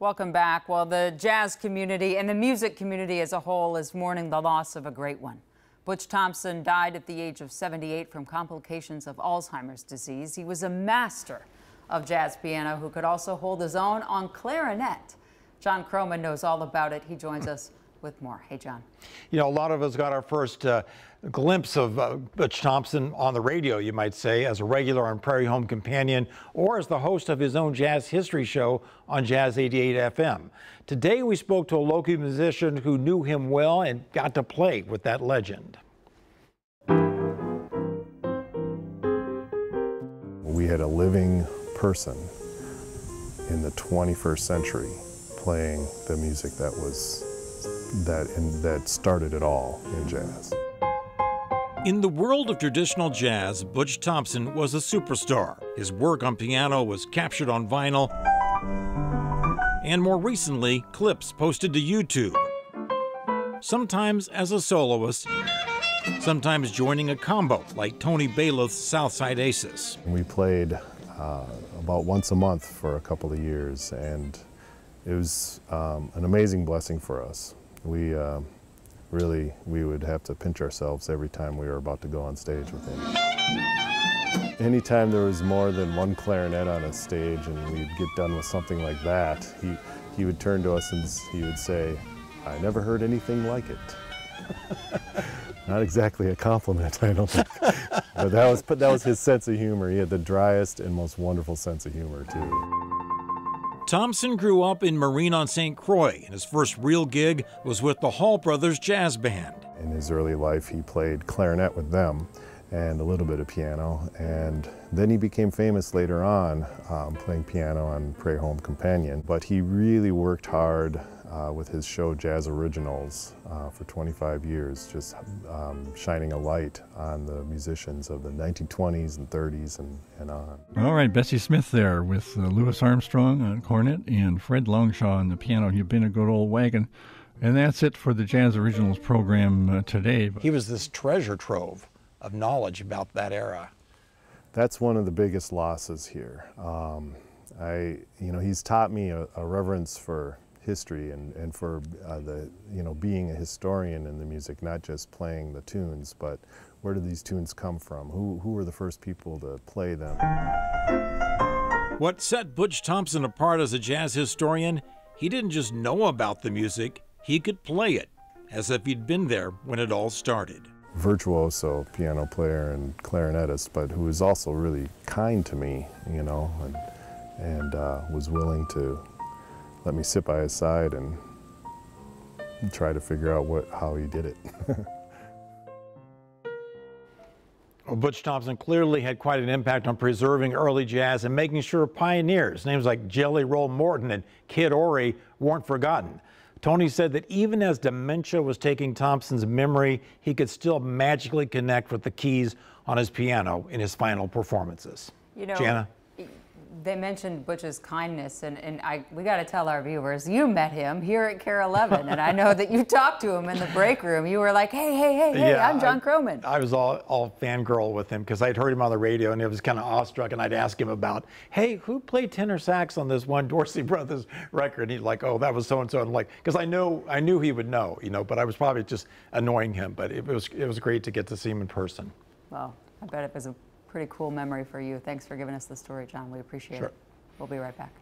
Welcome back. Well, the jazz community and the music community as a whole is mourning the loss of a great one. Butch Thompson died at the age of 78 from complications of Alzheimer's disease. He was a master of jazz piano who could also hold his own on clarinet. John Croman knows all about it. He joins us with more. Hey, John. You know, a lot of us got our first uh, glimpse of uh, Butch Thompson on the radio, you might say, as a regular on Prairie Home Companion or as the host of his own jazz history show on Jazz 88 FM. Today, we spoke to a local musician who knew him well and got to play with that legend. We had a living person in the 21st century playing the music that was that in, that started it all in jazz. In the world of traditional jazz, Butch Thompson was a superstar. His work on piano was captured on vinyl, and more recently, clips posted to YouTube. Sometimes as a soloist, sometimes joining a combo like Tony Balluff's Southside Aces. We played uh, about once a month for a couple of years, and it was um, an amazing blessing for us we uh, really, we would have to pinch ourselves every time we were about to go on stage with him. Anytime there was more than one clarinet on a stage and we'd get done with something like that, he, he would turn to us and he would say, I never heard anything like it. Not exactly a compliment, I don't think. but that was, that was his sense of humor. He had the driest and most wonderful sense of humor, too. Thompson grew up in Marine on St. Croix, and his first real gig was with the Hall Brothers Jazz Band. In his early life, he played clarinet with them and a little bit of piano, and then he became famous later on um, playing piano on Prairie Home Companion. But he really worked hard uh, with his show Jazz Originals uh, for 25 years, just um, shining a light on the musicians of the 1920s and 30s and, and on. All right, Bessie Smith there with uh, Louis Armstrong on cornet and Fred Longshaw on the piano. You've been a good old wagon. And that's it for the Jazz Originals program uh, today. He was this treasure trove of knowledge about that era. That's one of the biggest losses here. Um, I, you know, he's taught me a, a reverence for history and, and for uh, the, you know, being a historian in the music, not just playing the tunes, but where did these tunes come from? Who, who were the first people to play them? What set Butch Thompson apart as a jazz historian, he didn't just know about the music, he could play it, as if he'd been there when it all started. Virtuoso piano player and clarinetist, but who was also really kind to me, you know, and, and uh, was willing to let me sit by his side and try to figure out what how he did it. well, Butch Thompson clearly had quite an impact on preserving early jazz and making sure pioneers, names like Jelly Roll Morton and Kid Ory, weren't forgotten. Tony said that even as dementia was taking Thompson's memory, he could still magically connect with the keys on his piano in his final performances. You know, Jana? They mentioned Butch's kindness, and, and I, we got to tell our viewers, you met him here at KARE 11, and I know that you talked to him in the break room. You were like, hey, hey, hey, hey, yeah, I'm John Croman. I, I was all, all fangirl with him because I'd heard him on the radio, and it was kind of awestruck, and I'd ask him about, hey, who played tenor sax on this one Dorsey Brothers record? And he'd like, oh, that was so-and-so, and like, because I know, I knew he would know, you know, but I was probably just annoying him, but it was, it was great to get to see him in person. Well, I bet it was a pretty cool memory for you. Thanks for giving us the story, John. We appreciate sure. it. We'll be right back.